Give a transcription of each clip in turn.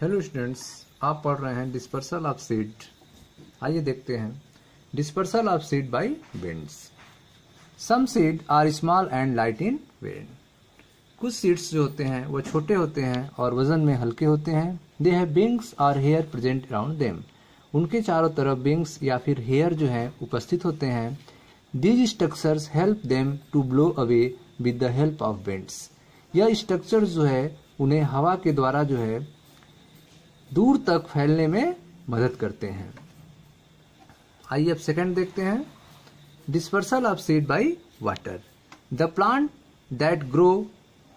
Hello students आप पढ़ रहे हैं डिस्पर्सल ऑफ़ सीड आइए देखते हैं. Dispersal of seed by winds some seed are small and light in weight कुछ सीड्स जो होते हैं, वो छोटे होते हैं और वज़न में हल्के होते हैं. दे हैव बिंग्स और हेयर प्रेजेंट अराउंड देम उनके चारों तरफ़ बिंग्स या फिर हेयर जो है, उपस्थित होते हैं. These structures help them to blow away with the help of winds यह स्ट्रक्चर जो है, उन्हें हवा के द्वारा जो है दूर तक फैलने में मदद करते हैं। आइए अब सेकंड देखते हैं। Dispersal of seed by water the plant that grow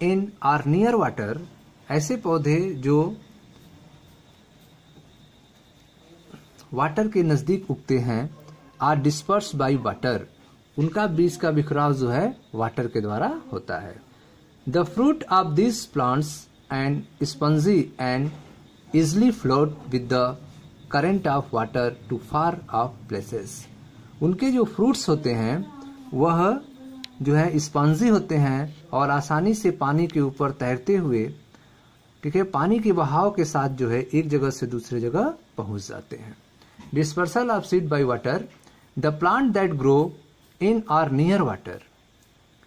in or near water ऐसे पौधे जो वाटर के नज़दीक उगते हैं आर डिस्पर्स बाय वाटर उनका बीज का बिखराव जो है वाटर के द्वारा होता है। The fruit of this plants and spongy and easily float with the current of water to far off places. उनके जो फ्रूट्स होते हैं, वह जो है स्पंजी होते हैं और आसानी से पानी के ऊपर तैरते हुए, ठीक है, पानी के बहाव के साथ जो है एक जगह से दूसरे जगह पहुँच जाते हैं dispersal of seed by water the plant that grow in or near water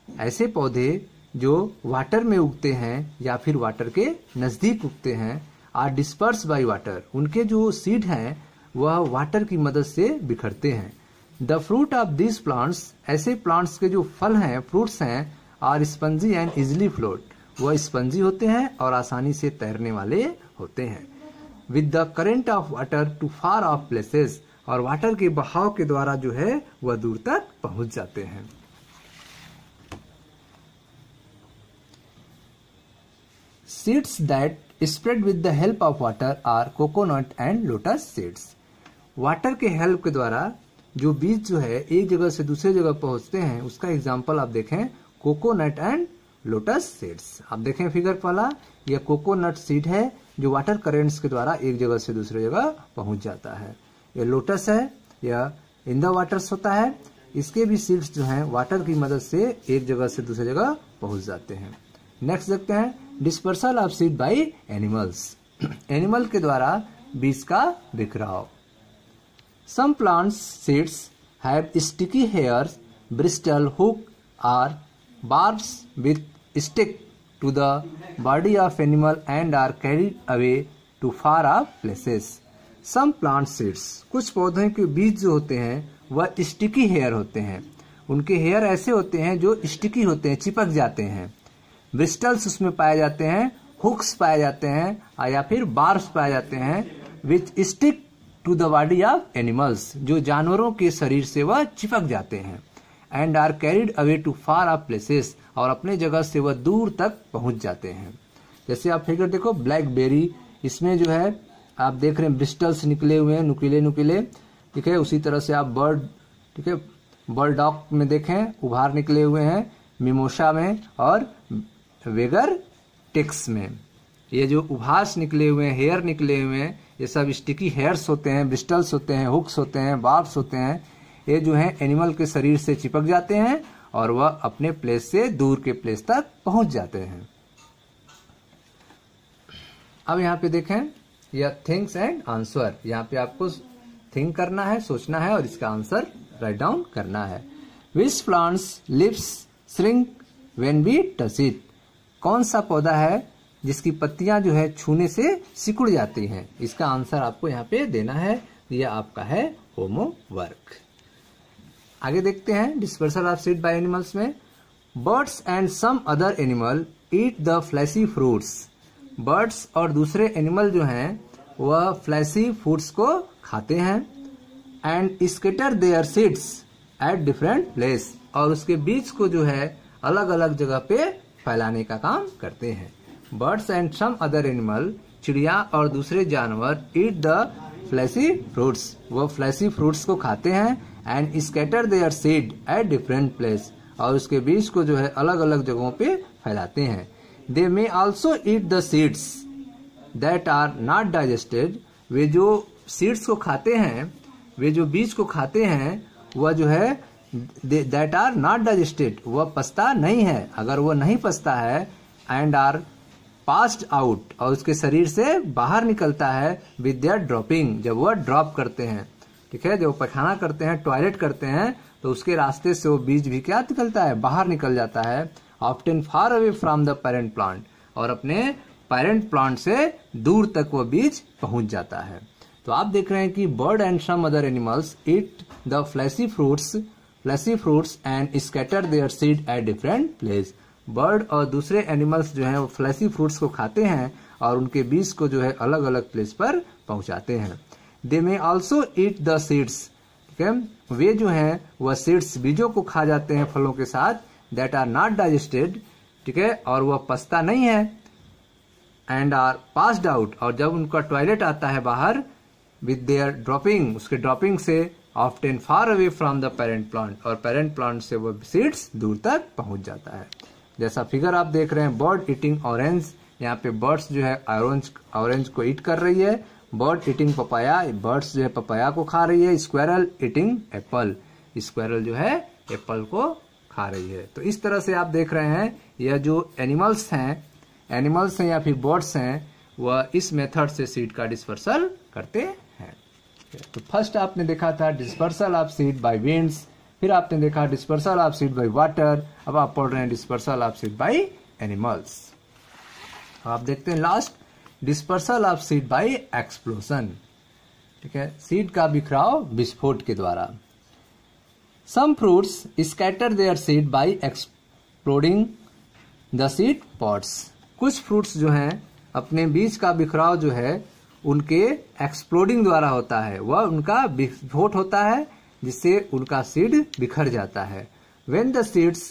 ऐसे पौधे जो वाटर में उगते हैं या फिर वाटर के नज़दीक उगते हैं आर डिस्पर्स बाई वाटर उनके जो सीड हैं, वह वाटर की मदद से बिखरते हैं। The fruit of this plants ऐसे प्लांट्स के जो फल हैं फ्रूट्स हैं are spongy and easily float वह स्पंजी होते हैं और आसानी से तैरने वाले होते हैं। With the current of water to far off places और वाटर के बहाव के द्वारा जो है, वह दूर तक पहुँच जाते हैं। Seeds that spread with the help of water are coconut and lotus seeds water के हेल्प के द्वारा जो बीज जो है, एक जगह से दूसरे जगह पहुँचते हैं, उसका एग्ज़ाम्पल आप देखें कोकोनट एंड लोटस सीड्स आप देखें फिगर पहला यह कोकोनट सीड है जो वाटर करेंट्स के द्वारा एक जगह से दूसरे जगह पहुँच जाता है। यह लोटस है यह इन द वाटर्स होता है, इसके भी सीड्स जो हैं वाटर की मदद से एक जगह से दूसरे जगह पहुँच जाते हैं। नेक्स्ट देखते हैं dispersal of seed by animals animal के द्वारा बीज का बिखराव some plants seeds have sticky hairs bristle hook or barbs with stick to the body of animal and are carried away to far off places some plant seeds कुछ पौधों के बीज जो होते हैं, वह स्टिकी हेयर होते हैं। उनके हेयर ऐसे होते हैं जो स्टिकी होते हैं, चिपक जाते हैं। ब्रिस्टल्स उसमें पाए जाते हैं, हुक्स पाए जाते हैं या फिर बार्स पाए जाते हैं, which stick to the body of animals, जो जानवरों के शरीर से वह चिपक जाते हैं and are carried away to far off places और अपने जगह से वह दूर तक पहुँच जाते हैं। जैसे आप फिगर देखो ब्लैक बेरी इसमें जो है, आप देख रहे हैं ब्रिस्टल्स निकले हुए हैं, नुकीले नुकीले, ठीक है, उसी तरह से आप बर्ड ठीक है बर्ड डॉग में देखें, उभार निकले हुए हैं मिमोशा में, और वेगर टेक्स में। ये जो उभास निकले हुए हैं, हेयर निकले हुए हैं, ये सब स्टिकी हेयर्स होते हैं, ब्रिस्टल्स होते हैं, हुक्स होते हैं, बार्ब्स होते हैं, ये जो है एनिमल के शरीर से चिपक जाते हैं और वह अपने प्लेस से दूर के प्लेस तक पहुँच जाते हैं। अब यहाँ पे देखें, यह थिंग्स एंड आंसर। यहाँ पे आपको थिंक करना है, सोचना है और इसका आंसर राइट डाउन करना है। Which plants lips shrink when be touch it. कौन सा पौधा है जिसकी पत्तियाँ जो है छूने से सिकुड़ जाती हैं? इसका आंसर आपको यहाँ पे देना है। यह आपका है होमोवर्क। आगे देखते हैं dispersal of seed by animals में। Birds and some other animal eat the fleshy fruits. Birds और दूसरे एनिमल जो हैं, वह फ्लैसी फ्रूट्स को खाते हैं। And scatter their seeds at different place. और उसके बीज को जो है अलग अलग जगह पे फैलाने का काम करते हैं। Birds and some other animal चिड़िया और दूसरे जानवर ईट द फ्लैसी फ्रूट्स वो फ्लैसी फ्रूट्स को खाते हैं and scatter their seed at different place और उसके बीज को जो है अलग अलग जगहों पे फैलाते हैं। They may also eat the seeds that are not digested वे जो सीड्स को खाते हैं, वे जो बीज को खाते हैं, वह जो है दैट आर नॉट डाइजेस्टेड वह पचता नहीं है। अगर वह नहीं पचता है एंड आर पास्ट आउट और उसके शरीर से बाहर निकलता है विद देयर ड्रॉपिंग जब वह ड्रॉप करते हैं, ठीक है? जब वो पैखाना करते हैं टॉयलेट करते हैं तो उसके रास्ते से वो बीज भी क्या निकलता है? बाहर निकल जाता है often far away from the parent plant और अपने पेरेंट प्लांट से दूर तक वह बीज पहुँच जाता है। तो आप देख रहे हैं कि bird and some other animals eat the fleshy fruits fleshy fruits and scatter their seed at different place bird और दूसरे एनिमल्स जो हैं, वो फ्लैसी फ्रूट्स को खाते हैं और उनके बीज को जो है अलग अलग प्लेस पर पहुंचाते हैं। They may also eat the seeds ठीक है? वे जो हैं, वह सीड्स बीजों को खा जाते हैं फलों के साथ दैट आर नॉट डाइजेस्टेड ठीक है? और वह पछता नहीं है एंड आर पास्ड आउट और जब उनका टॉयलेट आता है बाहर विद देयर ड्रॉपिंग उसके ड्रॉपिंग से often far away from the parent plant और पेरेंट प्लांट से वो सीड्स दूर तक पहुँच जाता है। जैसा फिगर आप देख रहे हैं बर्ड ईटिंग ऑरेंज यहाँ पे बर्ड्स जो है ऑरेंज ऑरेंज को ईट कर रही है। बर्ड ईटिंग पपाया बर्ड्स जो है पपाया को खा रही है। स्क्वायरल ईटिंग एप्पल स्क्वायरल जो है एप्पल को खा रही है। तो इस तरह से आप देख रहे हैं, यह जो एनिमल्स हैं एनिमल्स हैं या फिर बर्ड्स हैं, वह इस मेथड से सीड का डिस्पर्सल करते तो फ़र्स्ट आपने देखा था dispersal of seed by winds फिर आपने देखा dispersal of seed by water अब आप पढ़ रहे हैं dispersal of seed by animals आप देखते हैं last dispersal of seed by explosion ठीक है? सीड का बिखराव विस्फोट के द्वारा. Some fruits scatter their seed by exploding the seed pods कुछ फ्रूट्स जो हैं, अपने बीज का बिखराव जो है उनके एक्सप्लोडिंग द्वारा होता है। वह उनका विस्फोट होता है, जिससे उनका सीड बिखर जाता है। When the seeds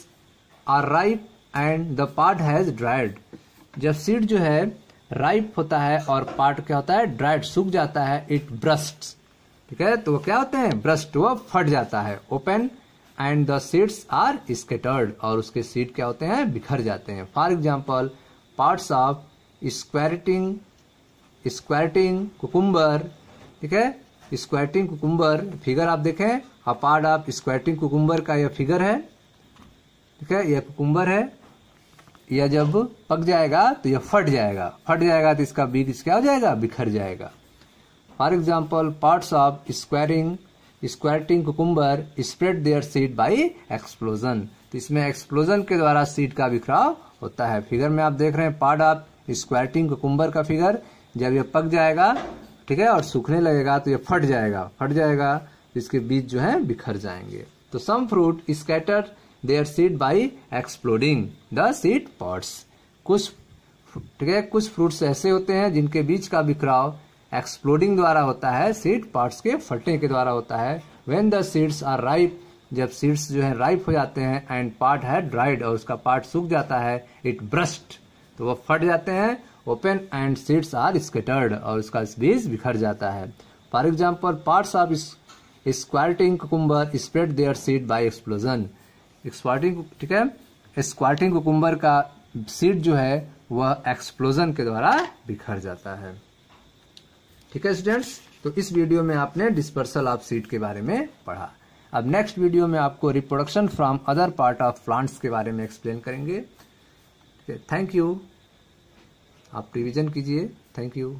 are ripe and the part has dried जब सीड जो है राइप होता है और पार्ट क्या होता है? ड्राइड सूख जाता है इट ब्रस्ट ठीक है? तो क्या होते हैं? ब्रस्ट वह फट जाता है। Open and the seeds are scattered और उसके सीड क्या होते हैं? बिखर जाते हैं। For example parts of squirting squirting cucumber ठीक है? स्क्वायटिंग कुकुम्बर फिगर आप देखें a part of squirting cucumber का यह फिगर है, ठीक है? यह कुकुम्बर है, यह जब पक जाएगा तो यह फट जाएगा। फट जाएगा तो इसका बीज क्या हो जाएगा? बिखर जाएगा। For example parts of squirting squirting cucumber spread their seed by explosion तो इसमें एक्सप्लोजन के द्वारा सीड का बिखराव होता है। फिगर में आप देख रहे हैं पार्ट ऑफ़ स्क्वायटिंग कुकुम्बर का फिगर जब यह पक जाएगा, ठीक है, और सूखने लगेगा तो यह फट जाएगा। फट जाएगा तो इसके बीज जो है, बिखर जाएँगे। तो some fruit scatter their seed by exploding the seed pods कुछ ठीक है, कुछ फ्रूट्स ऐसे होते हैं जिनके बीज का बिखराव एक्सप्लोडिंग द्वारा होता है सीड पार्ट्स के फटने के द्वारा होता है। When the seeds are ripe जब सीड्स जो है राइप हो जाते हैं एंड पार्ट है ड्राइड और उसका पार्ट सूख जाता है इट ब्रस्ट तो वह फट जाते हैं open and seeds are scattered और उसका बीज बिखर जाता है। For example parts of squirting cucumber spread their seed by explosion squirting ठीक है? स्क्वार्टिंग कुकुम्बर का सीड जो है, वह एक्सप्लोजन के द्वारा बिखर जाता है। ठीक है स्टूडेंट्स तो इस वीडियो में आपने डिस्पर्सल ऑफ़ सीड के बारे में पढ़ा। अब नेक्स्ट वीडियो में आपको reproduction from other part of plants के बारे में एक्सप्लेन करेंगे। थैंक यू आप रिविज़न कीजिए। Thank you